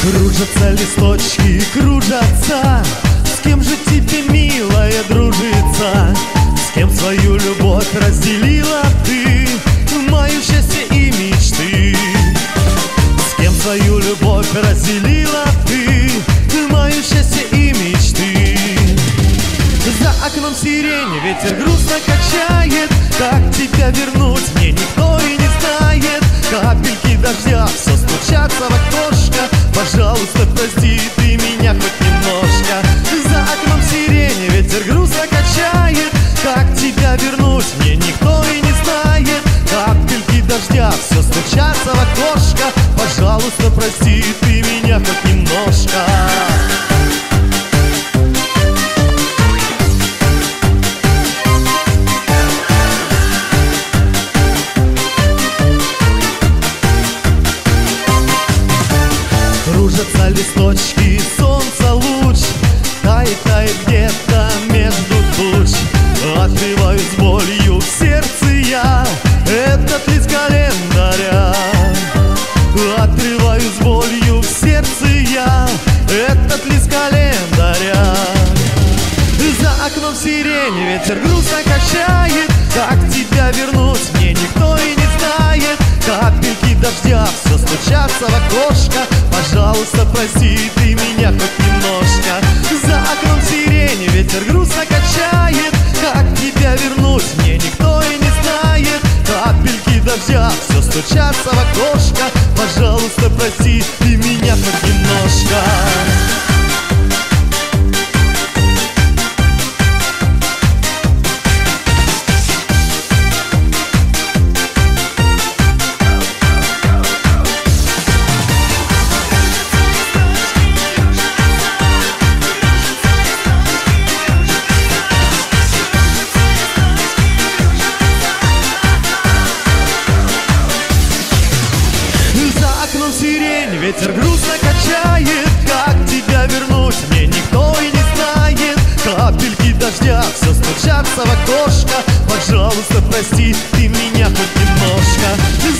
Кружатся листочки, кружатся С кем же тебе, милая, дружится? С кем свою любовь разделила ты? Мое счастье и мечты С кем свою любовь разделила ты? Мое счастье и мечты За окном сирени ветер грустно качает Как тебя вернуть мне никто и не знает Капельки дождя все стучатся в окно. Пожалуйста, прости ты меня хоть немножко. За окном сирень ветер грустно качает. Как тебя вернуть мне никто и не знает. Капельки дождя все стучатся в окошко. Пожалуйста, прости ты меня хоть немножко листочки, солнца луч. Тает, тает где-то между туч. Открываю с болью в сердце я. Этот лист календаря. Открываю с болью в сердце я. Этот лист календаря. За окном сирень ветер грустно качает. Как тебя вернуть мне никто и не знает. Капельки дождя все стучатся в окошко Пожалуйста, прости ты меня хоть немножко. За окном сирень ветер грустно качает. Как тебя вернуть мне никто и не знает. Капельки дождя все стучатся в окошко. Пожалуйста, прости ты меня хоть немножко ветер грустно качает Как тебя вернуть, мне никто и не знает. Капельки дождя все стучатся в окошко. Пожалуйста, прости ты меня хоть немножко.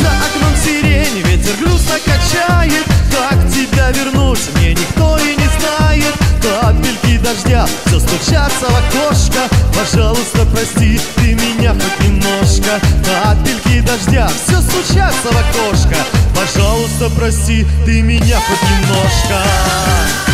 За окном сирень, ветер грустно качает. Как тебя вернуть, мне никто и не знает. Капельки дождя все стучатся в окошко. Пожалуйста, прости ты меня хоть немножко. Капельки дождя все стучатся в окошко Пожалуйста, прости ты меня хоть немножко